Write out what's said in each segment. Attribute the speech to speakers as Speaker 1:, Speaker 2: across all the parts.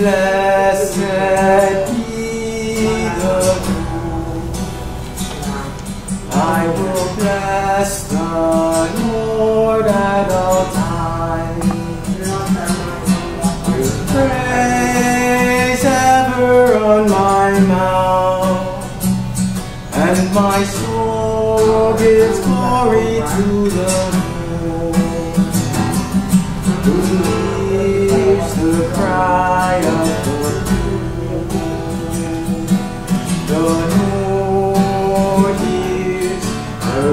Speaker 1: Blessed be the Lord. I will bless the Lord at all times. With praise ever on my mouth, and my soul gives glory to the Lord.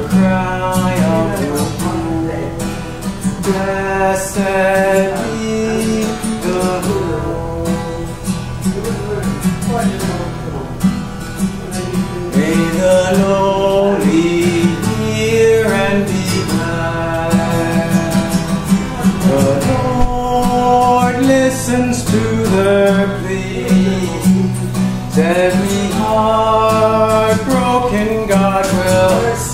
Speaker 1: Cry of the poor. Blessed be the Lord. May the lowly hear and be glad. The Lord listens to their pleas. Every heart broken, God will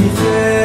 Speaker 1: viver.